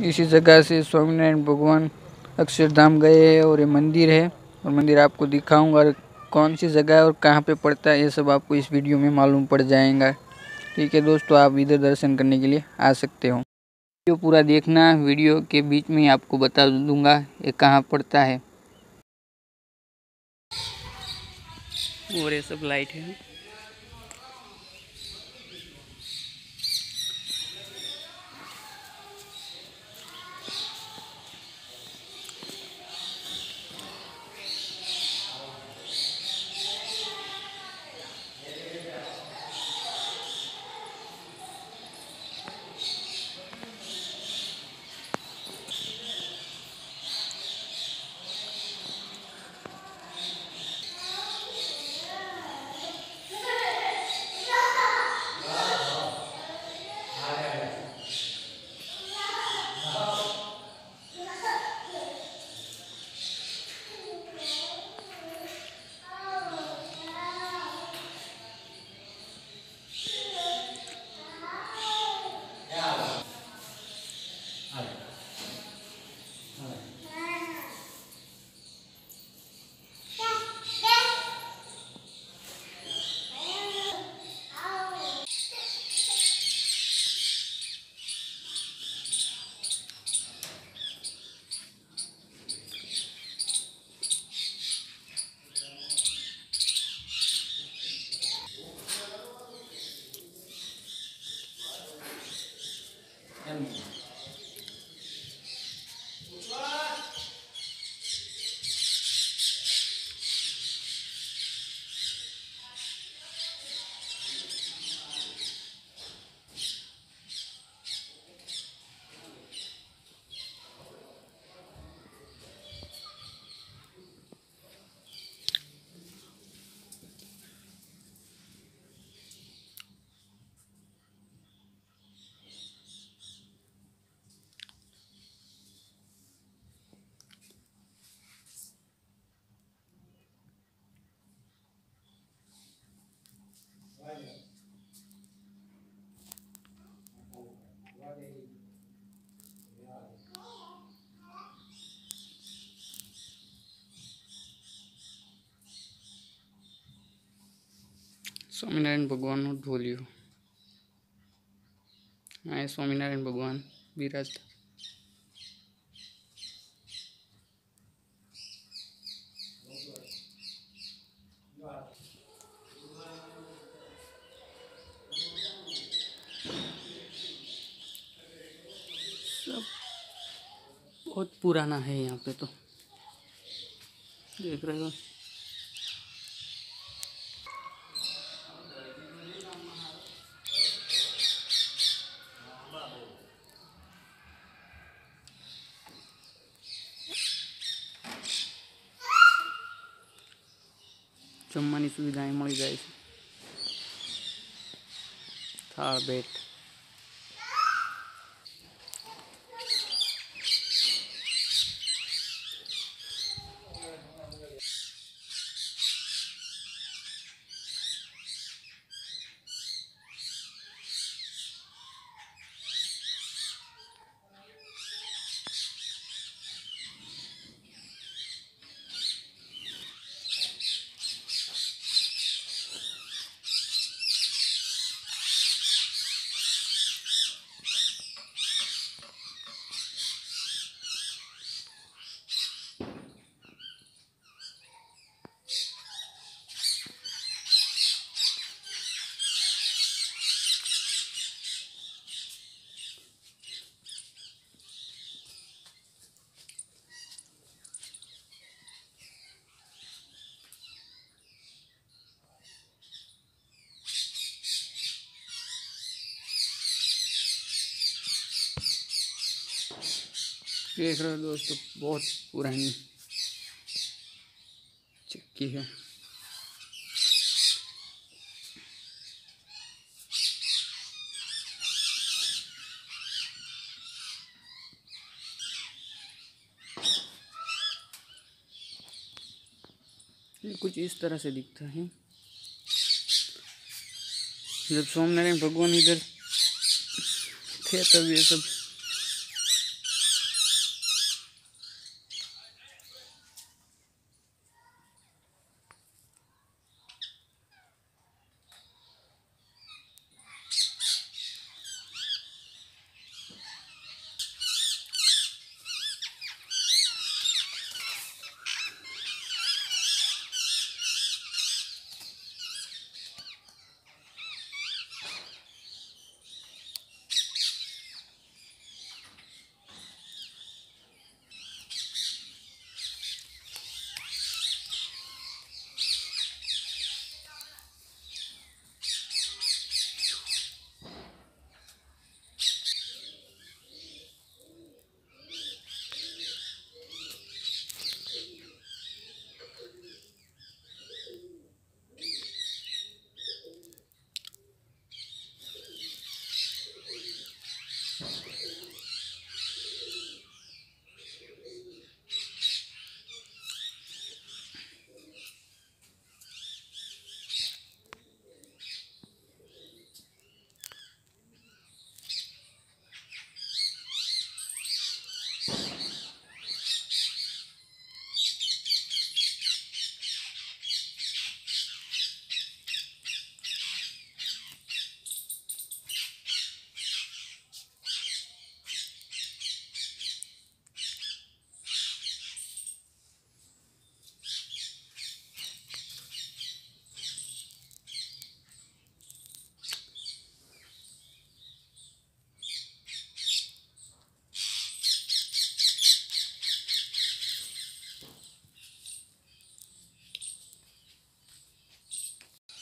इसी जगह से स्वामीनारायण भगवान अक्षरधाम गए हैं और ये मंदिर है और मंदिर आपको दिखाऊँगा कौन सी जगह है और कहाँ पे पड़ता है, ये सब आपको इस वीडियो में मालूम पड़ जाएगा। ठीक है दोस्तों, आप इधर दर्शन करने के लिए आ सकते हो। वीडियो पूरा देखना, वीडियो के बीच में आपको बता दूँगा ये कहाँ पड़ता है। और ये सब लाइट है। સ્વામિનારાયણ ભગવાનનો ઢોલિયો આ એ સ્વામિનારાયણ ભગવાન બિરાજતા सब बहुत पुराना है यहाँ पे तो देख रहे हो જમવાની સુવિધા અહીં મળી જાય છે. થાળ બેટ. देख रहे हो दोस्तों, बहुत पुरानी चक्की है। ये कुछ इस तरह से दिखता है। जब सोमनारायण भगवान इधर थे, तब ये सब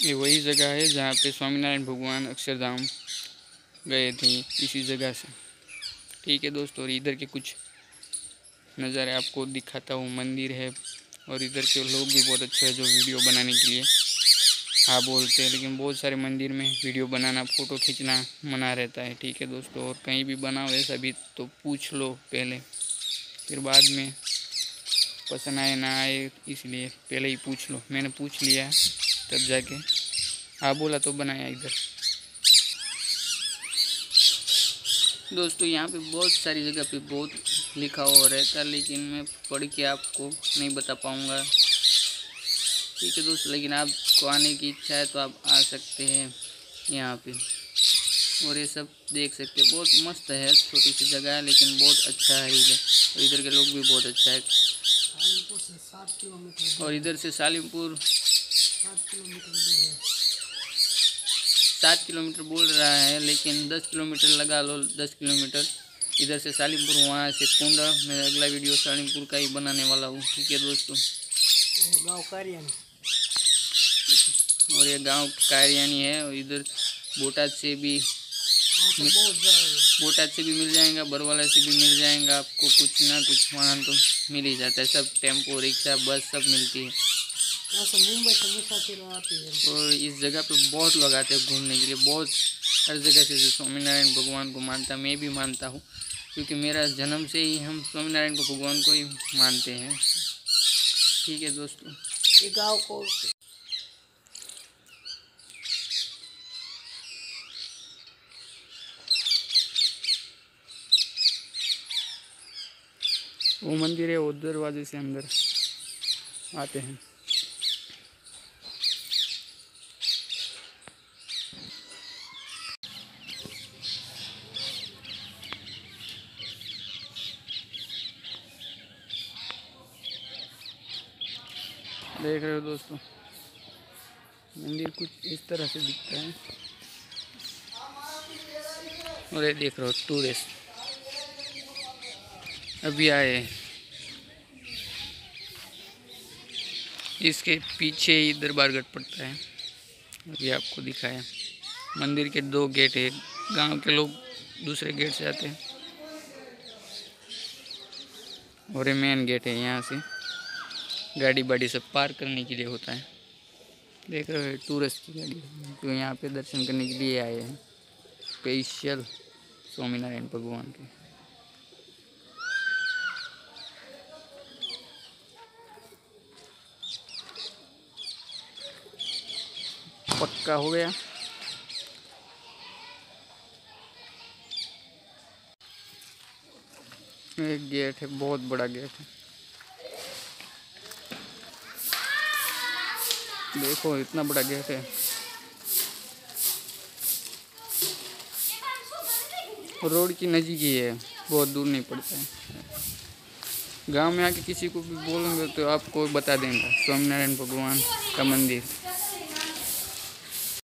ये वही जगह है जहाँ पे स्वामीनारायण भगवान अक्षरधाम गए थे, इसी जगह से। ठीक है दोस्तों, और इधर के कुछ नज़ारे आपको दिखाता हूँ। मंदिर है और इधर के लोग भी बहुत अच्छे हैं जो वीडियो बनाने के लिए। हाँ बोलते हैं, लेकिन बहुत सारे मंदिर में वीडियो बनाना, फ़ोटो खींचना मना रहता है। ठीक है दोस्तों, और कहीं भी बनाओ ऐसा भी तो पूछ लो पहले, फिर बाद में पसंद आए ना आए, इसलिए पहले ही पूछ लो। मैंने पूछ लिया। तब जाके। हाँ बोला तो बनाया इधर। दोस्तों, यहाँ पे बहुत सारी जगह पे बहुत लिखा हुआ रहता लेकिन मैं पढ़ के आपको नहीं बता पाऊँगा। ठीक है दोस्तों, लेकिन आपको आने की इच्छा है तो आप आ सकते हैं यहाँ पे। और ये सब देख सकते हैं। बहुत मस्त है, छोटी सी जगह है, लेकिन बहुत अच्छा है इधर। और इधर के लोग भी बहुत अच्छा है। और इधर से सालिमपुर सात किलोमीटर बोल रहा है लेकिन दस किलोमीटर लगा लो दस किलोमीटर। इधर से सालिमपुर वहाँ से कुंडा। मैं अगला वीडियो सालिमपुर का ही बनाने वाला हूँ। ठीक है दोस्तों? गाँव कारियानी। और ये गाँव कारियानी है और इधर बोटाद से भी बोटाद से भी मिल जाएगा बरवाला से भी मिल जाएगा। आपको कुछ ना कुछ वाहन तो मिल ही जाता है। सब टेंपो रिक्शा बस सब मिलती है। और इस जगह पे बहुत लोग आते हैं घूमने के लिए बहुत हर जगह से जो स्वामीनारायण भगवान को मानता मैं भी मानता हूँ। क्योंकि मेरा जन्म से ही हम स्वामीनारायण को भगवान को ही मानते हैं। ठीक है दोस्तों। ये गाँव को वो मंदिर है वो दरवाजे से अंदर आते हैं। देख रहे हो दोस्तों। मंदिर कुछ इस तरह से दिखता है। और ये देख रहे हो टूरिस्ट अभी आए। इसके पीछे ही दरबारगढ़ पड़ता है। अभी आपको दिखाया मंदिर के दो गेट है। गाँव के लोग दूसरे गेट से आते हैं। और ये मेन गेट है यहाँ से। गाड़ी बाड़ी सब पार करने के लिए होता है। देख रहे हो टूरिस्ट की गाड़ी तो यहाँ पे दर्शन करने के लिए आए हैं। स्पेशल स्वामीनारायण भगवान के। पक्का हो गया? एक गेट है, बहुत बड़ा गेट है। देखो, इतना बड़ा गेट है। रोड की नज़ीक ही है, बहुत दूर नहीं पड़ता है। गाँव में आके किसी को भी बोलेंगे तो आपको बता देंगे। स्वामीनारायण भगवान का मंदिर।